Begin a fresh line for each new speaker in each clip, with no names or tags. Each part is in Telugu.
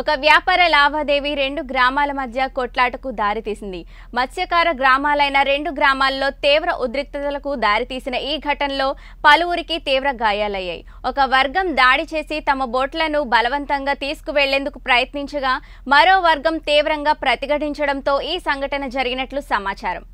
ఒక వ్యాపార లావాదేవీ రెండు గ్రామాల మధ్య కొట్లాటకు దారితీసింది. మత్స్యకార గ్రామాలైన రెండు గ్రామాల్లో తీవ్ర ఉద్రిక్తతలకు దారితీసిన ఈ ఘటనలో పలువురికి తీవ్ర గాయాలయ్యాయి. ఒక వర్గం దాడి చేసి తమ బోట్లను బలవంతంగా తీసుకువెళ్ళేందుకు ప్రయత్నించగా మరో వర్గం తీవ్రంగా ప్రతిఘటించడంతో ఈ సంఘటన జరిగినట్లు సమాచారం.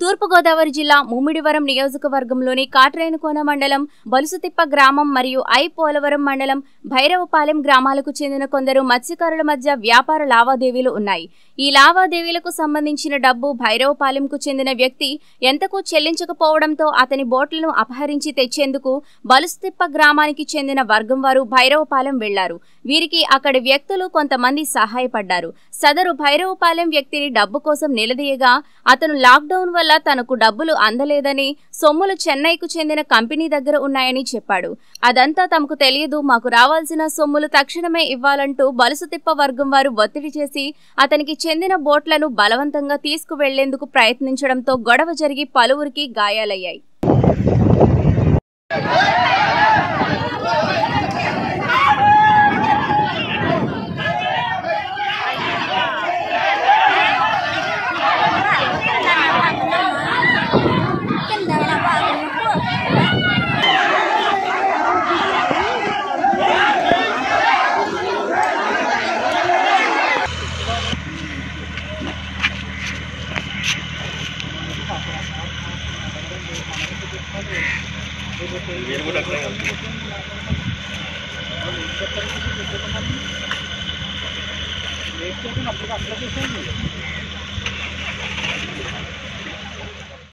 తూర్పుగోదావరి జిల్లా ముమ్మిడివరం నియోజకవర్గంలోని కాట్రేనుకోన మండలం బలుసుతిప్ప గ్రామం మరియు ఐ పోలవరం మండలం భైరవపాలెం గ్రామాలకు చెందిన కొందరు మత్స్యకారుల మధ్య వ్యాపార లావాదేవీలు ఉన్నాయి. ఈ లావాదేవీలకు సంబంధించిన డబ్బు భైరవపాలెంకు చెందిన వ్యక్తి ఎంతకు చెల్లించకపోవడంతో అతని బోట్లను అపహరించి తెచ్చేందుకు బలుసుతిప్ప గ్రామానికి చెందిన వర్గం వారు భైరవపాలెం వెళ్ళారు. వీరికి అక్కడి వ్యక్తులు కొంతమంది సహాయపడ్డారు. సదరు భైరవపాలెం వ్యక్తిని డబ్బు కోసం నిలదీయగా అతను లాక్డౌన్ వల్ల తనకు డబ్బులు అందలేదని సొమ్ములు చెన్నైకు చెందిన కంపెనీ దగ్గర ఉన్నాయని చెప్పాడు. అదంతా తమకు తెలియదు మాకు రావాల్సిన సొమ్ములు తక్షణమే ఇవ్వాలంటూ బలుసుతిప్ప వర్గం వారు ఒత్తిడి చేసి అతనికి చెందిన బోట్లను బలవంతంగా తీసుకువెళ్ళేందుకు ప్రయత్నించడంతో గొడవ జరిగి పలువురికి గాయాలయ్యాయి.
आपलं